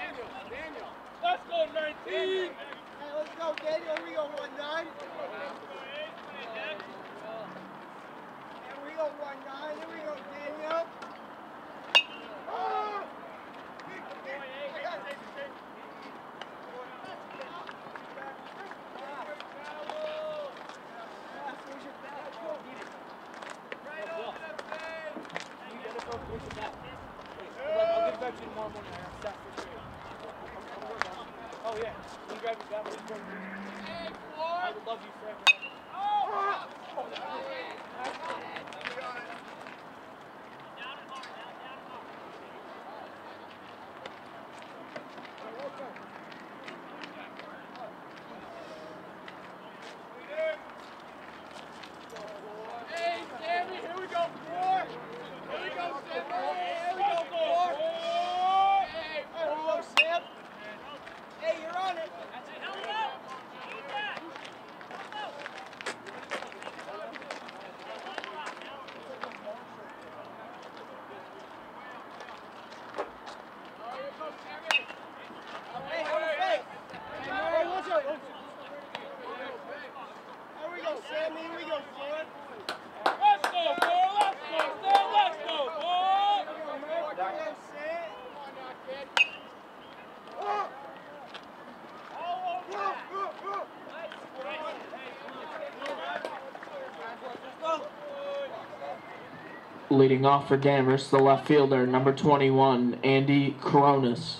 Daniel, Daniel. Let's go, 19. Hey, let's go, Daniel. Here we go, 1-9. Leading off for Danvers, the left fielder, number 21, Andy Coronas.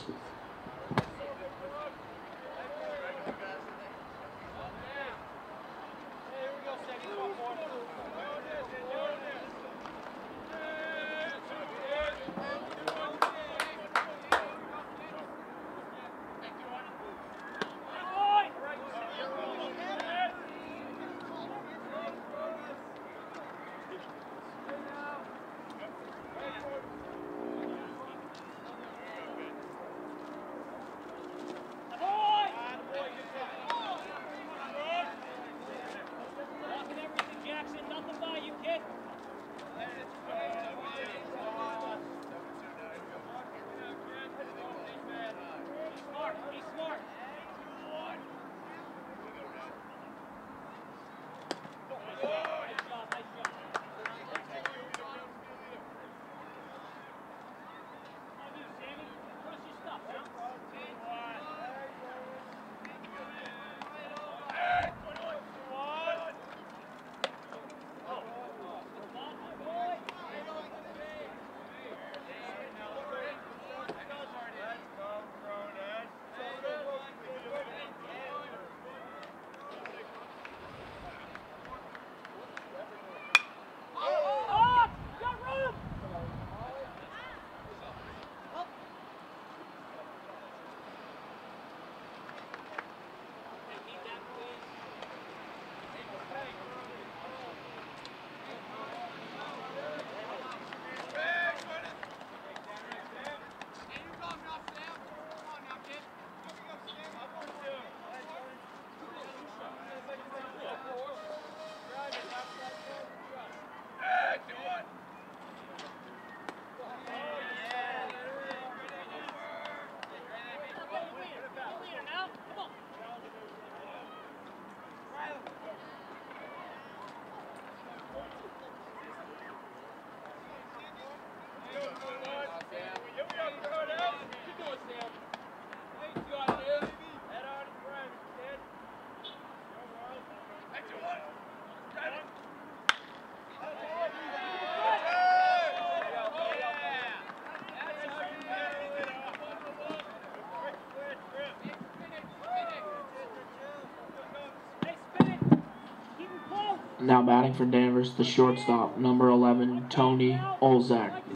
Now batting for Danvers, the shortstop, number 11, Tony Olzak.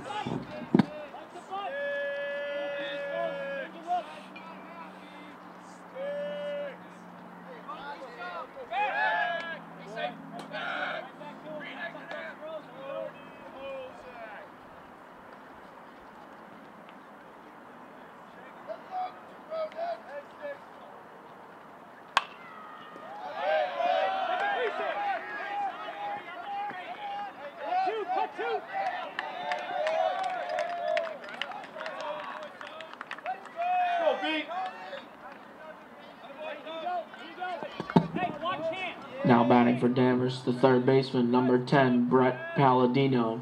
For Danvers, the third baseman, number 10, Brett Palladino.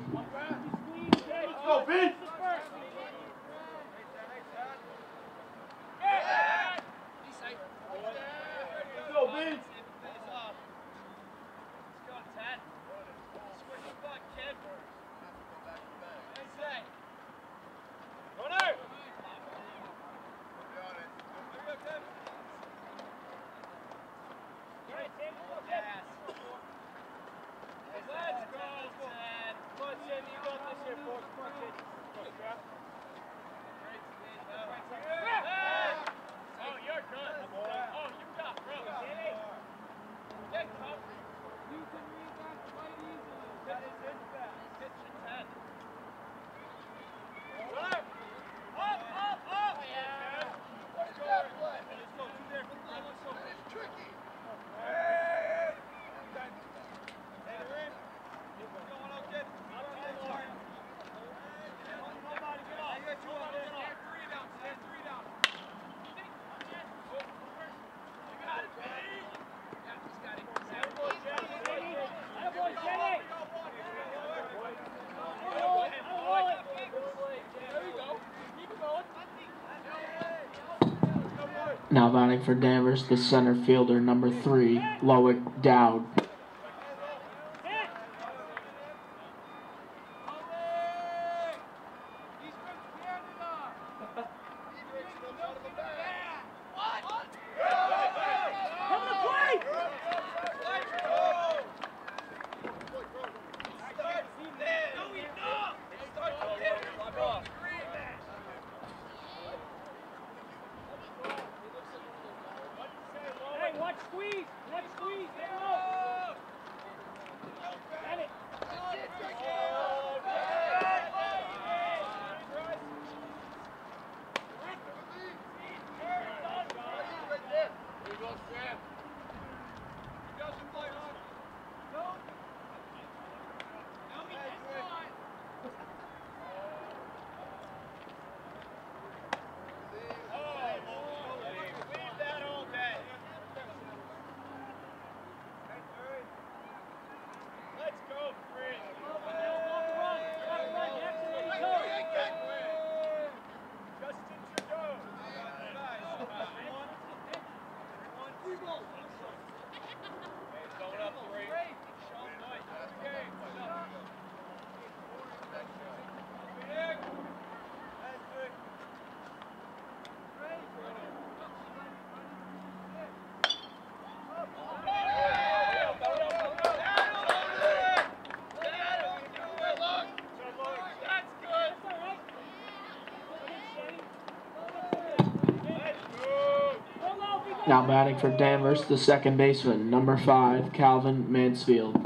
Now batting for Danvers, the center fielder, number 3, Loic Dowd. Now batting for Danvers, the second baseman, number 5, Calvin Mansfield.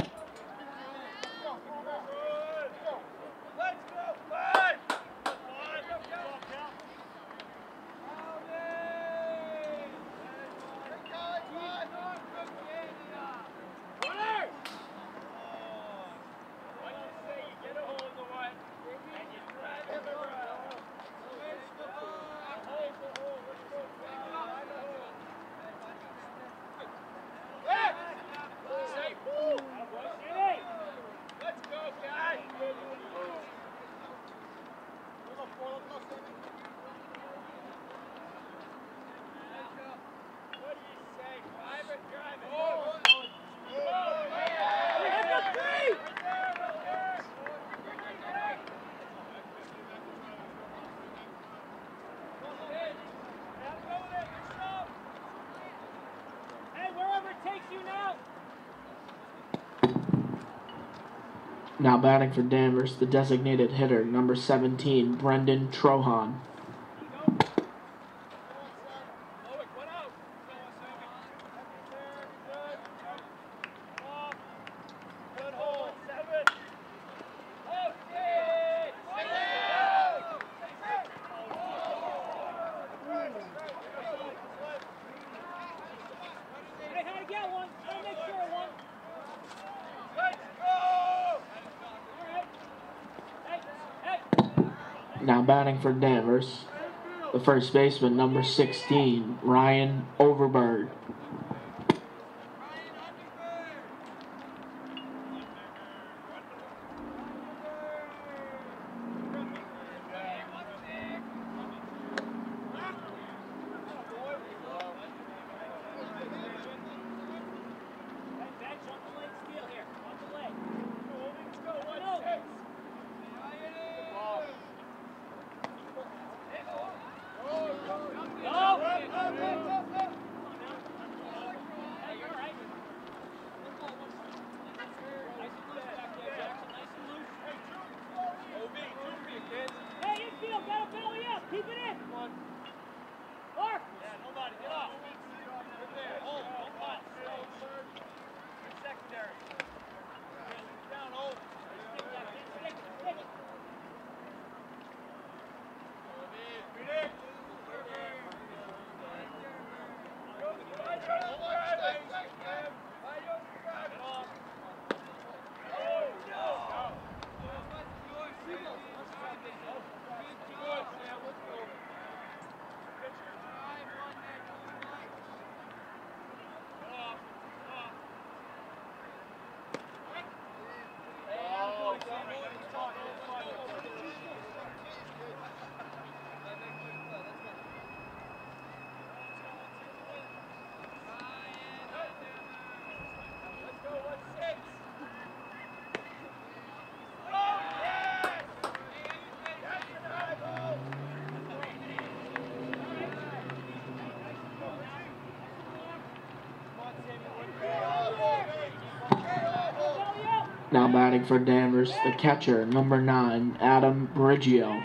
Now batting for Danvers, the designated hitter, number 17, Brendan Trohan. batting for Danvers, the first baseman, number 16, Ryan Overberg. Now batting for Danvers, the catcher, number 9, Adam Briggio.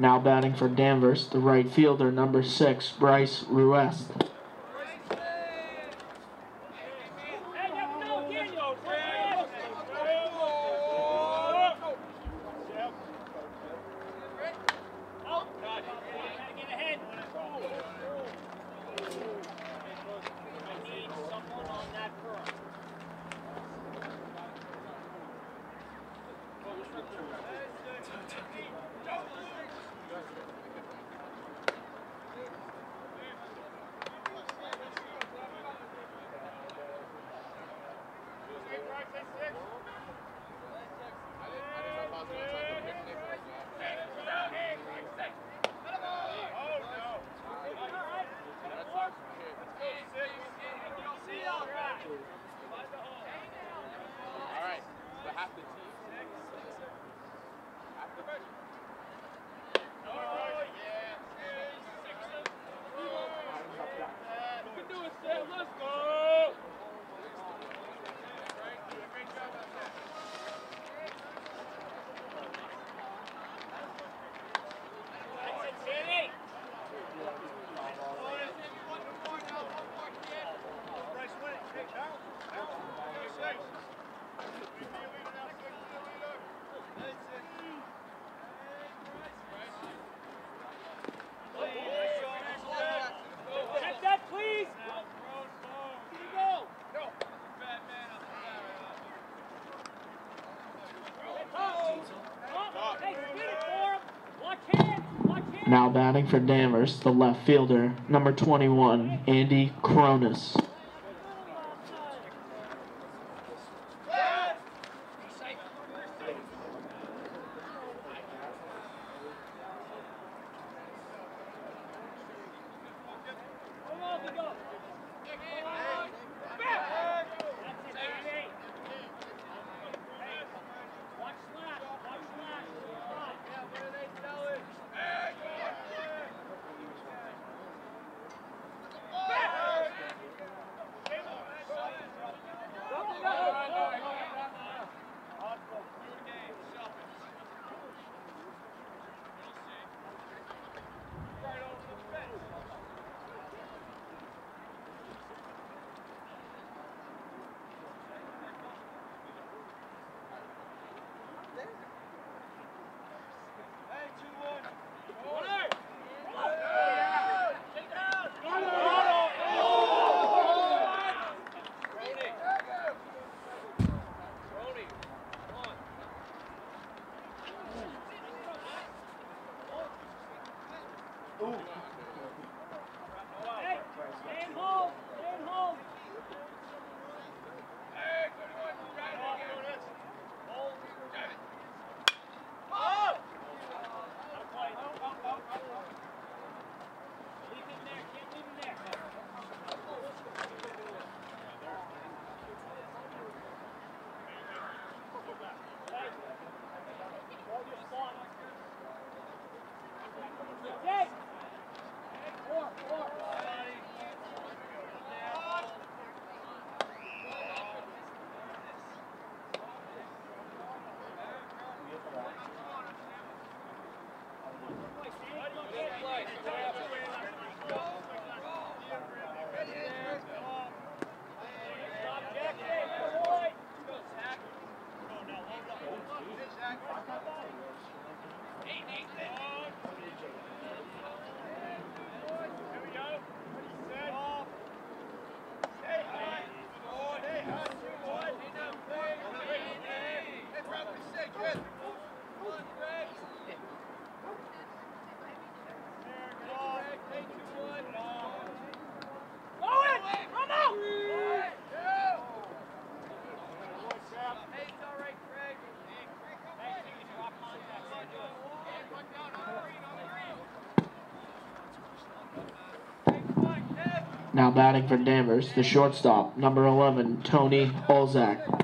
Now batting for Danvers, the right fielder, number six, Bryce Ruest. Now batting for Danvers, the left fielder, number 21, Andy Cronus. Now batting for Danvers, the shortstop, number 11, Tony Olzak.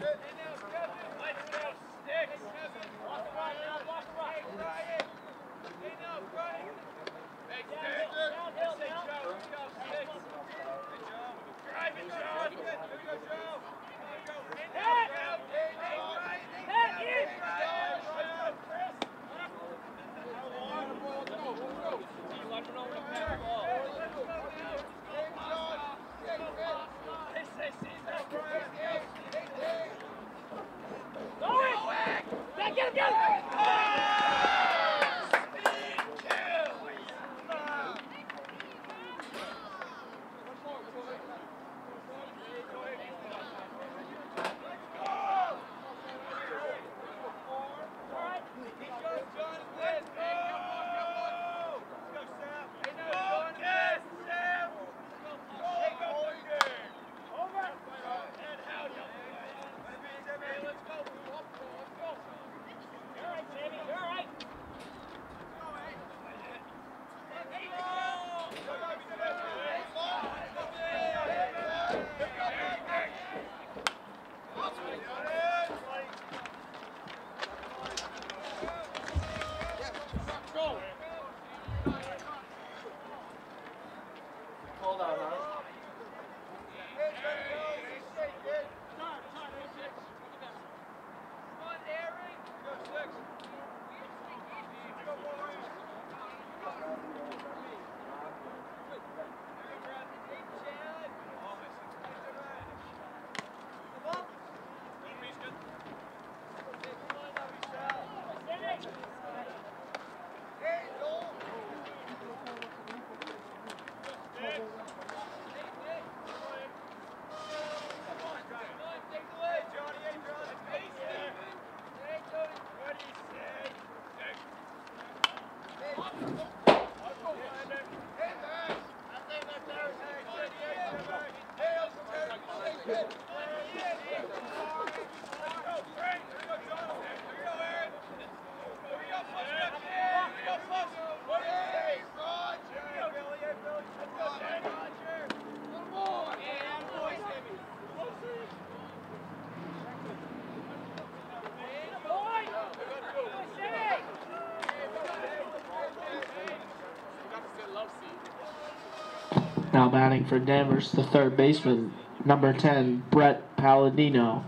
now batting for Danvers, the third baseman, number 10, Brett Palladino.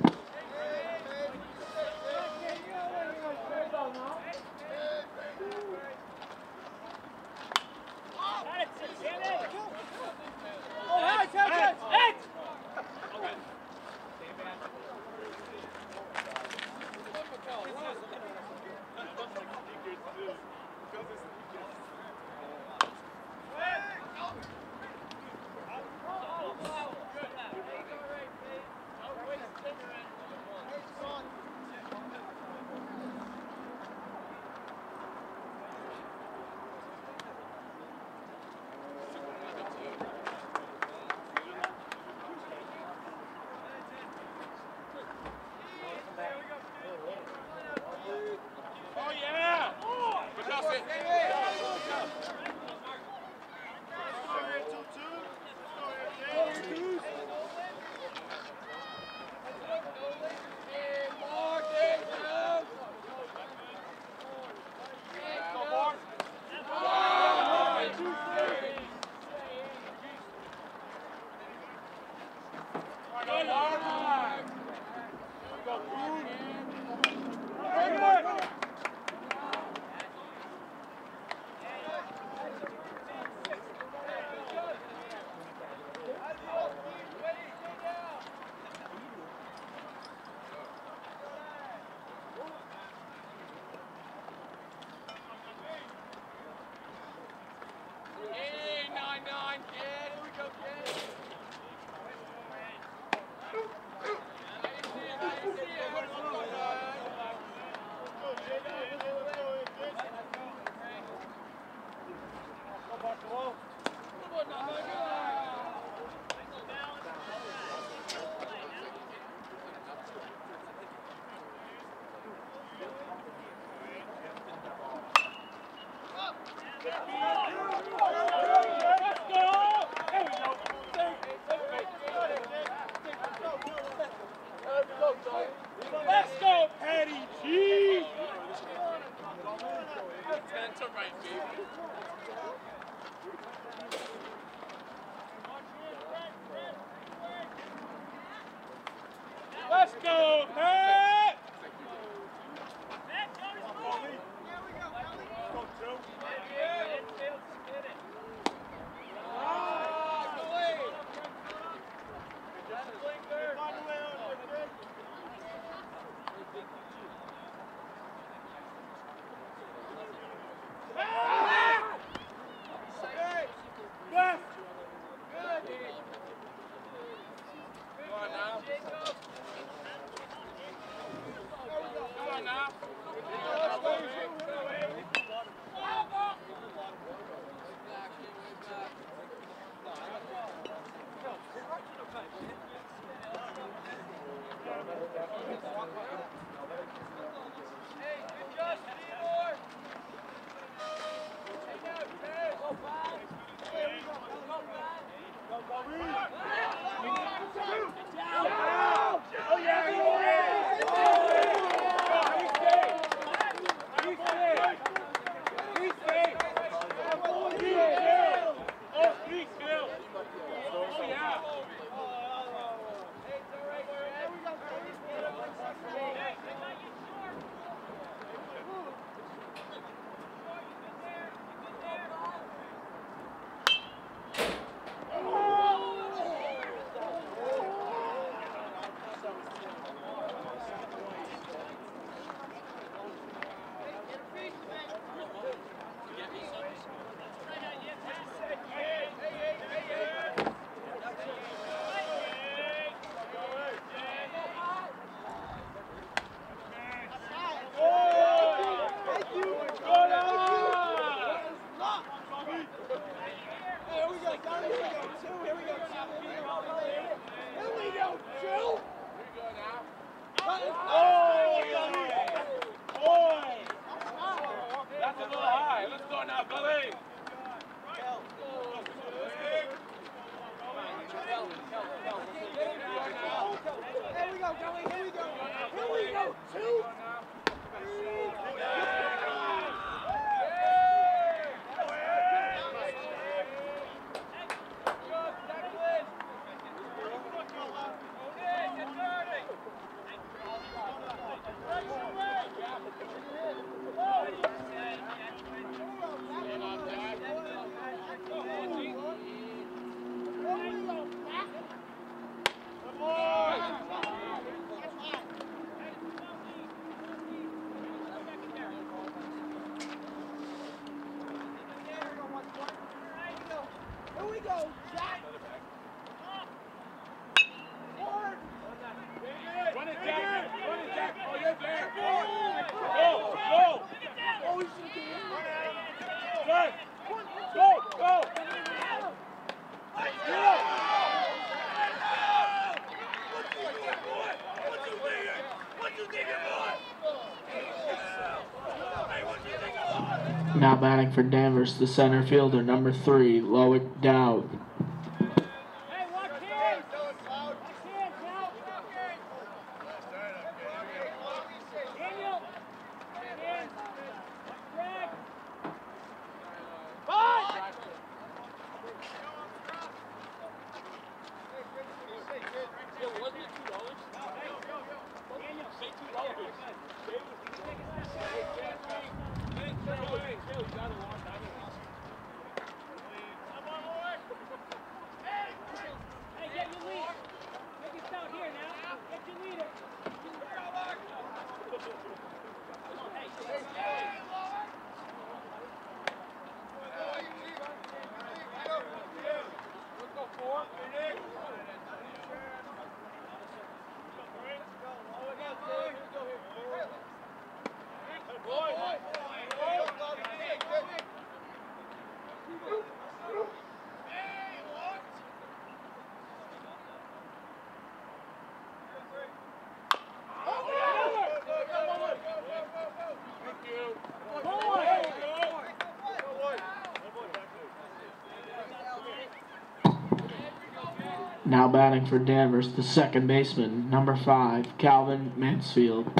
Now batting for Danvers, the center fielder, number three, Loic Dowd. Now batting for Danvers, the second baseman, number five, Calvin Mansfield.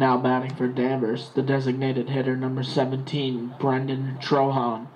Now batting for Danvers, the designated hitter number 17, Brendan Trohan.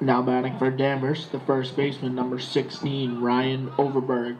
Now batting for Danvers, the first baseman, number 16, Ryan Overberg.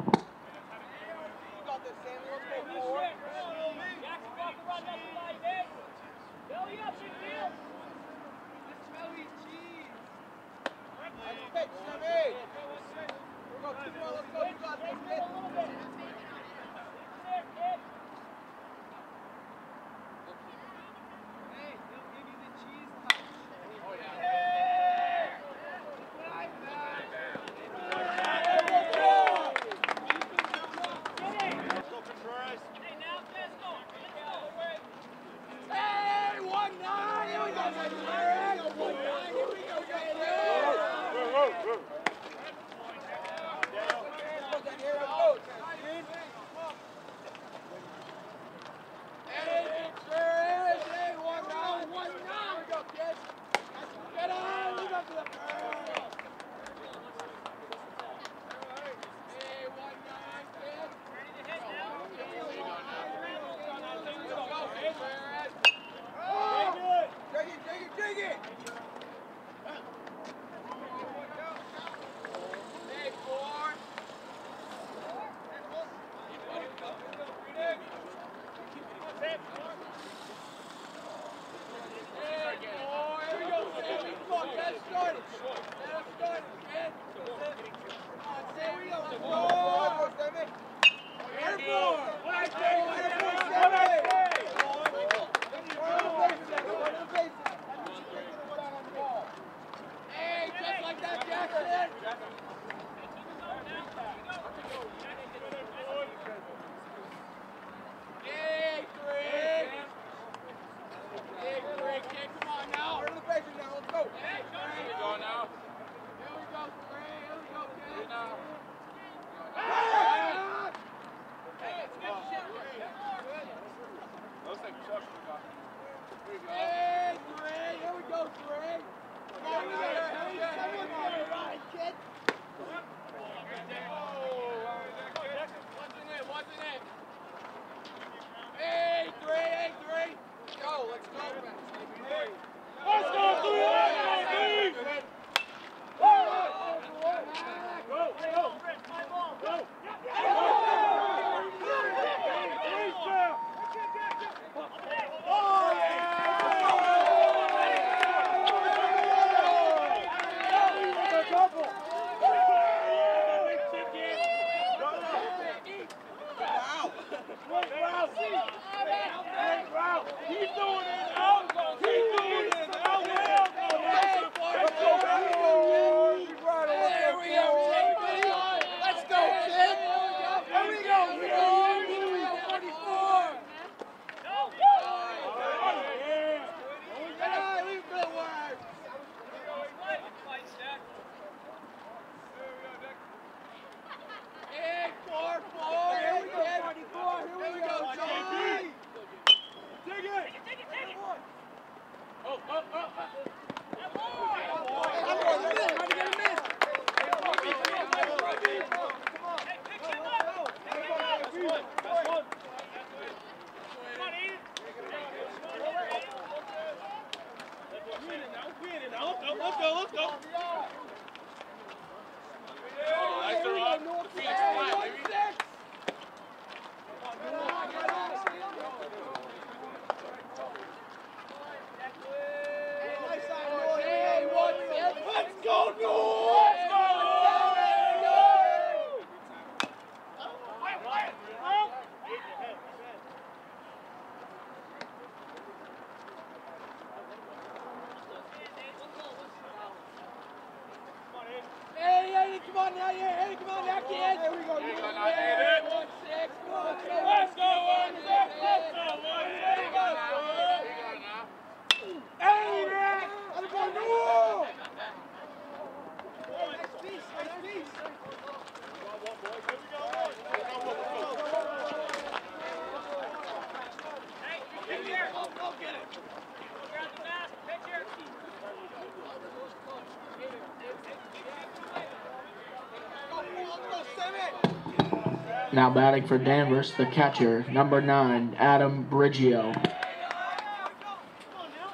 Now batting for Danvers, the catcher, number nine, Adam Briggio.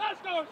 Let's go,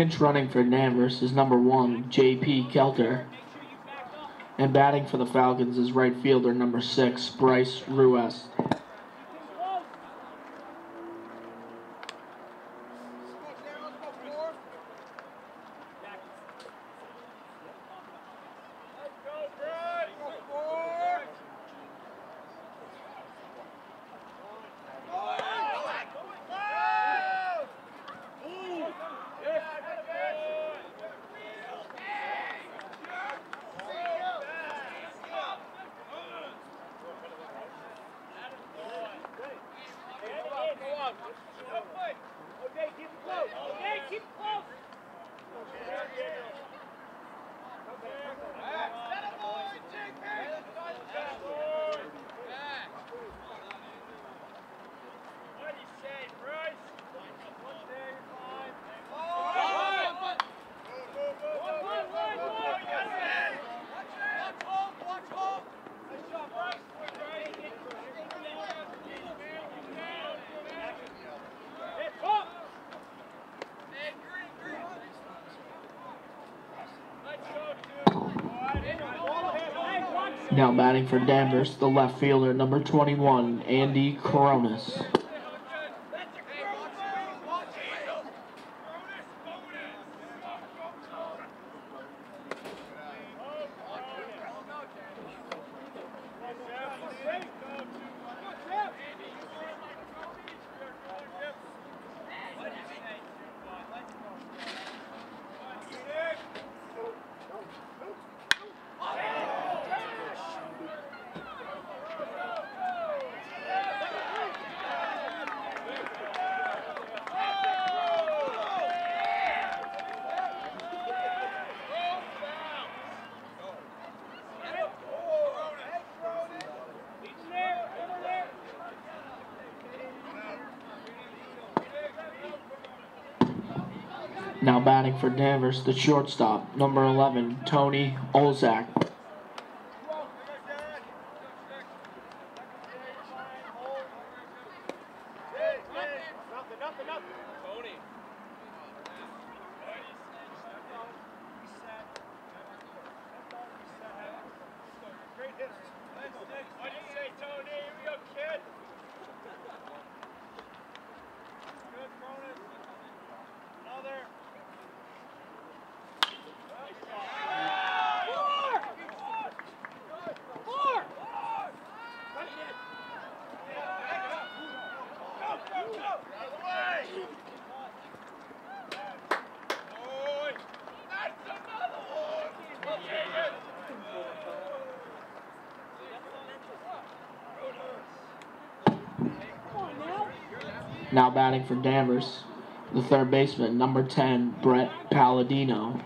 Pinch running for Danvers is number one, J.P. Kelter. And batting for the Falcons is right fielder number six, Bryce Ruest. Close. Okay, keep it close. Okay, keep it close. What do you say, Bryce? One day, fine. One, one, one, one. Nice job, Bryce. Hit, up. Let's go, two. Hey, watch. Now batting for Danvers, the left fielder number 21, Andy Coronas. For Danvers, the shortstop, number 11, Tony Olzak. Now batting for Danvers, the third baseman, number 10, Brett Palladino.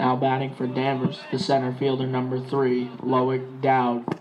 Now batting for Danvers, the center fielder number three, Loic Dowd.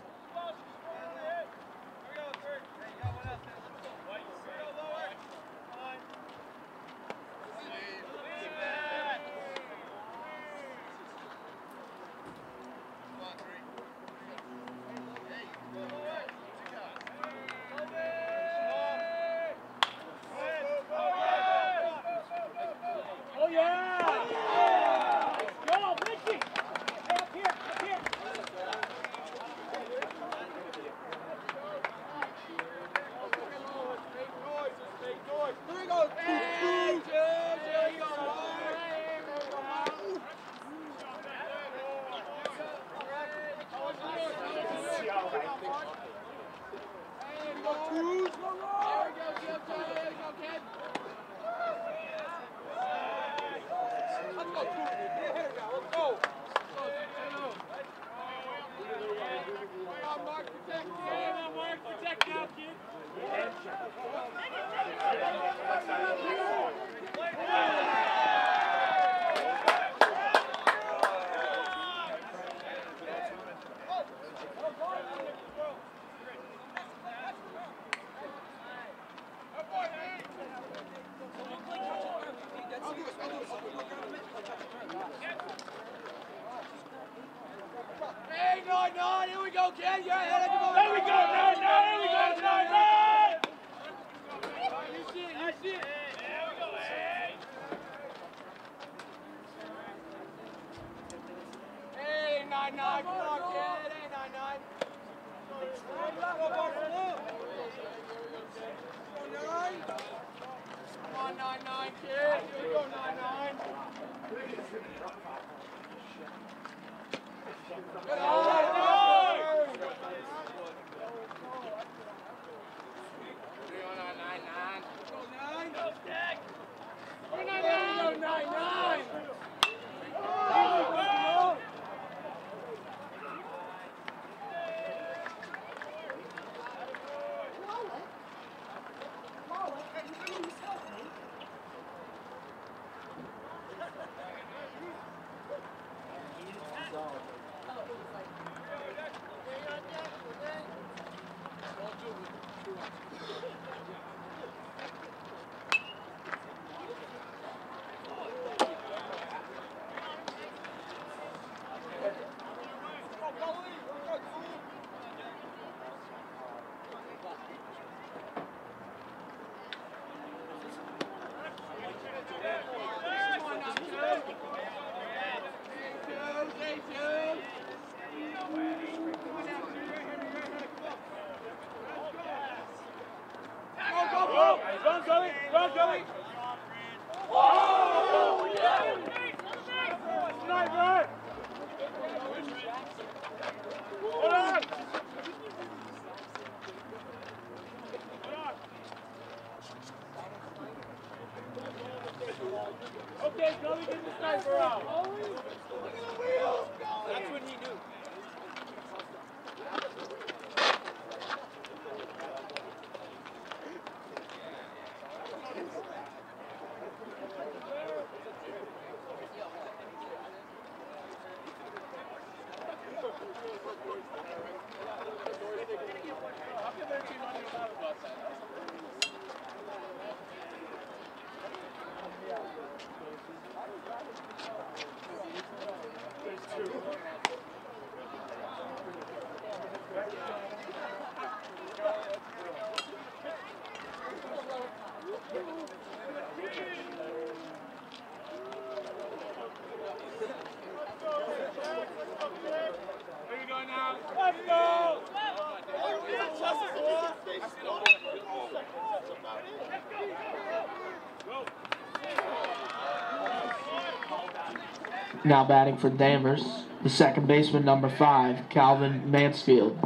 Go, go, Zoe, go, Zoe. Now batting for Danvers, the second baseman, number five, Calvin Mansfield.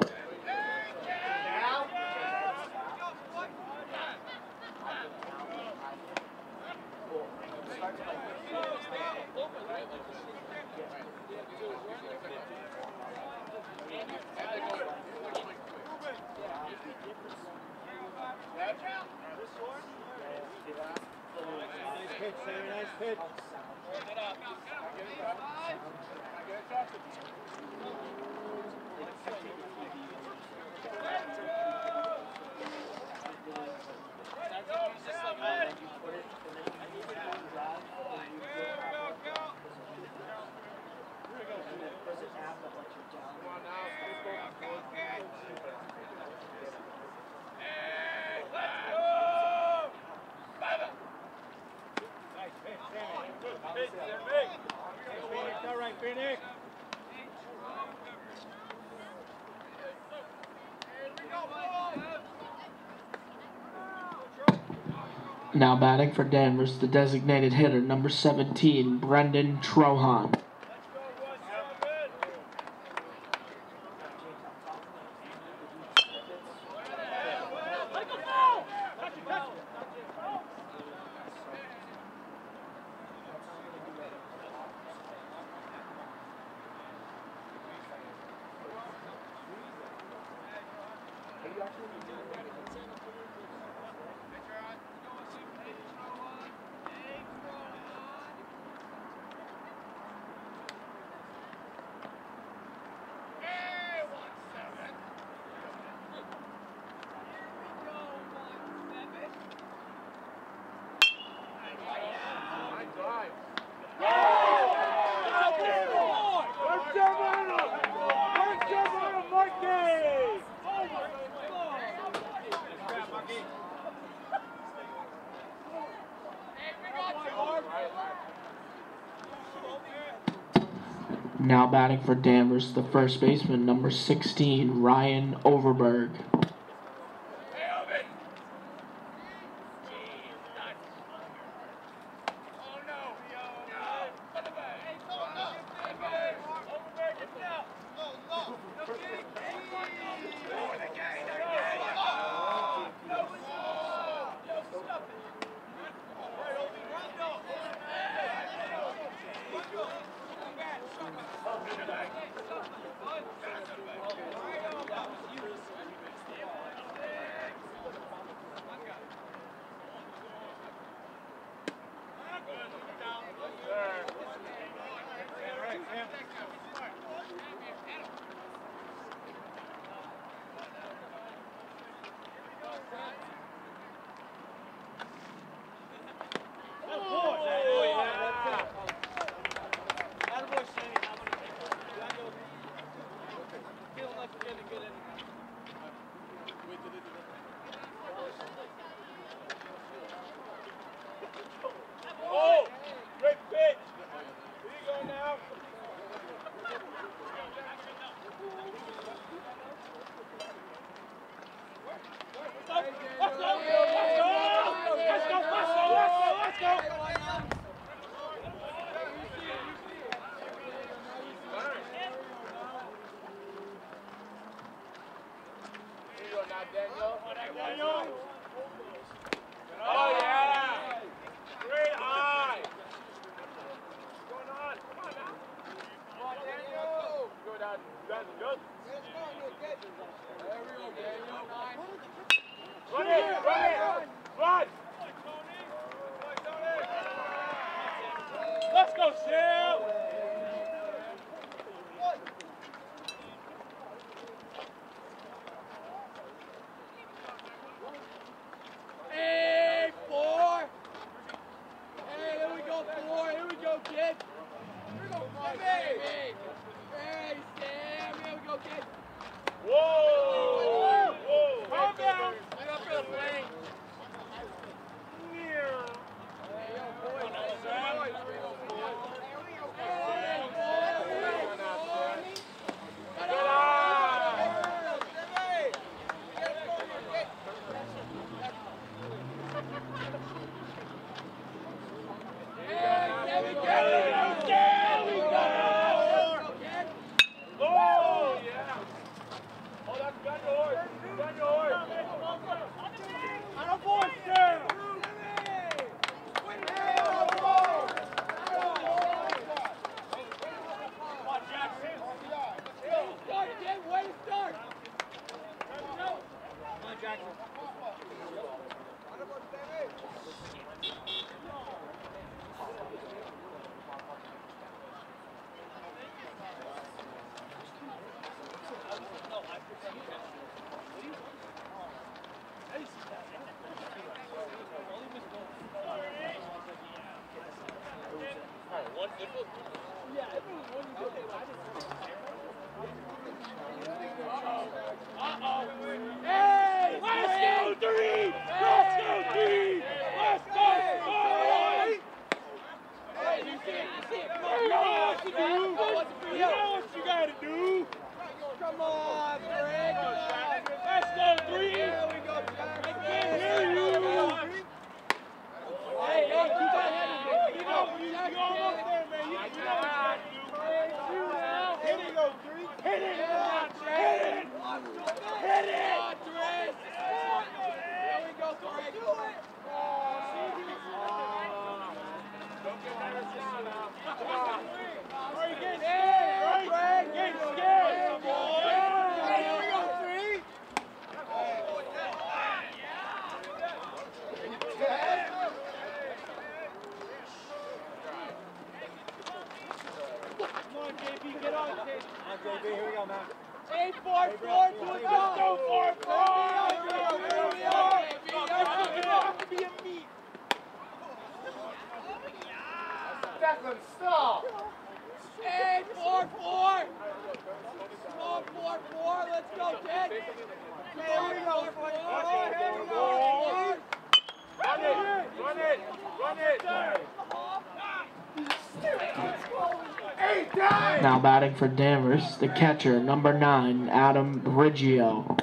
Now batting for Danvers, the designated hitter, number 17, Brendan Trohan. Let's jump on him. Let's jump on him, Marquez. Now batting for Danvers, the first baseman, number 16, Ryan Overberg. Whoa! on, JB. Here we go, man. Eight, four, hey, four, two, go. Go, four, four. Here we are. That's going to be a meet. Declan, stop. Eight, four, four. Small four, four. Let's go, Ted. Here we go. Four, four. Here we go. Run it. Run it. Run it. Run it. Run it. Now batting for Danvers, the catcher, number nine, Adam Riggio.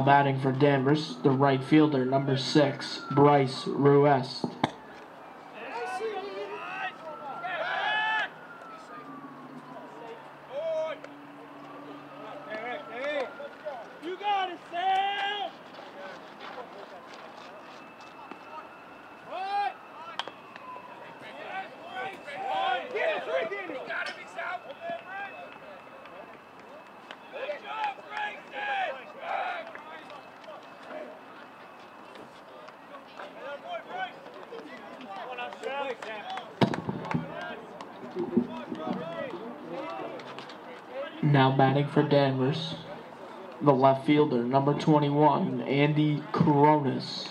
Now batting for Danvers, the right fielder, number six, Bryce Ruest. batting for Danvers, the left fielder, number 21, Andy Coronas.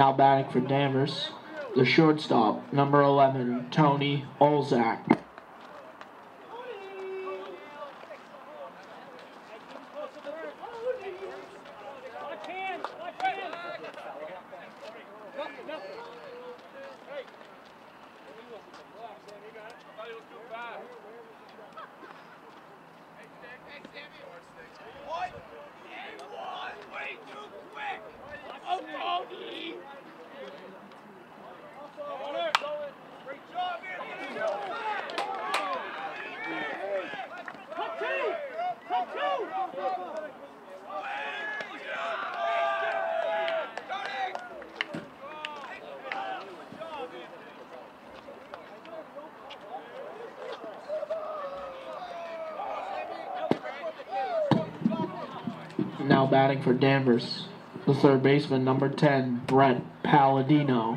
Now batting for Danvers, the shortstop, number 11, Tony Olzak. batting for Danvers. The third baseman, number 10, Brett Palladino.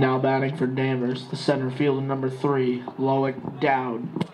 Now batting for Danvers, the center fielder number three, Loic Dowd.